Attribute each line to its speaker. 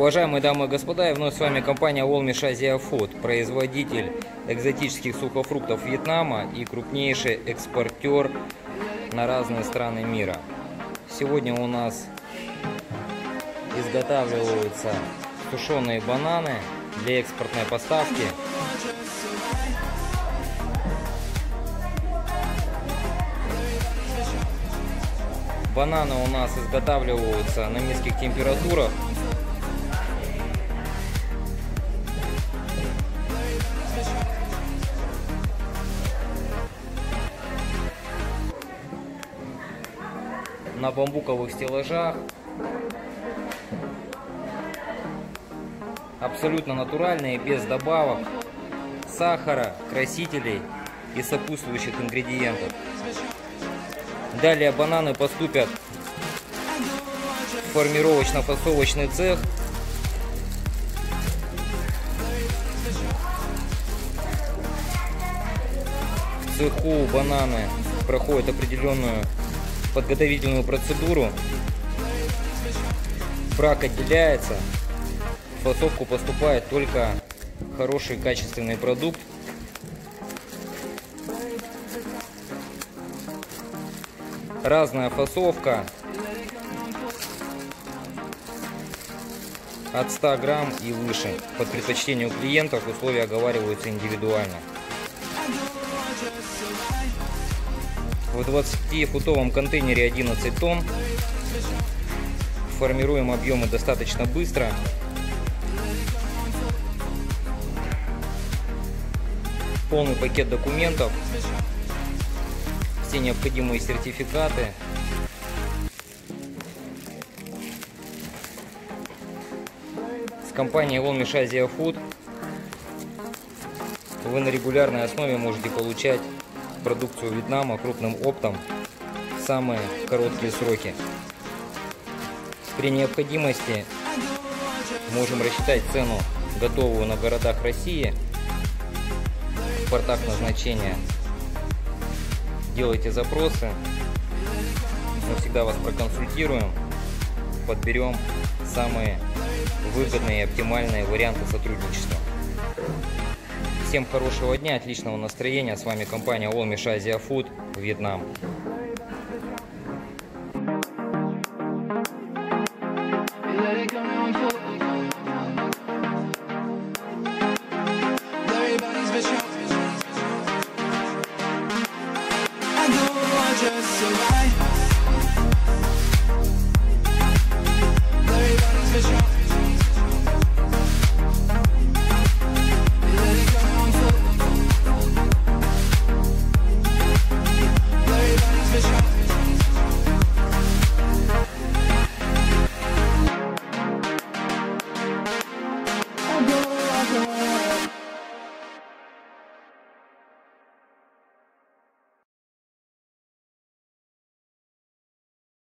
Speaker 1: Уважаемые дамы и господа, и вновь с вами компания Волмиш Азия Food, производитель экзотических сухофруктов Вьетнама и крупнейший экспортер на разные страны мира. Сегодня у нас изготавливаются сушеные бананы для экспортной поставки. Бананы у нас изготавливаются на низких температурах на бамбуковых стеллажах. Абсолютно натуральные, без добавок, сахара, красителей и сопутствующих ингредиентов. Далее бананы поступят в формировочно-фасовочный цех. В цеху бананы проходят определенную подготовительную процедуру. Брак отделяется. В фасовку поступает только хороший качественный продукт. Разная фасовка. От 100 грамм и выше. Под предпочтение клиентов условия оговариваются индивидуально. В 20-футовом контейнере 11 тонн. Формируем объемы достаточно быстро. Полный пакет документов. Все необходимые сертификаты. С компанией Волмиш Азия Food вы на регулярной основе можете получать продукцию Вьетнама крупным оптом в самые короткие сроки. При необходимости можем рассчитать цену готовую на городах России в портах назначения. Делайте запросы, мы всегда вас проконсультируем, подберем самые выгодные и оптимальные варианты сотрудничества. Всем хорошего дня, отличного настроения. С вами компания Олмиш Азия Фуд, Вьетнам. Just survive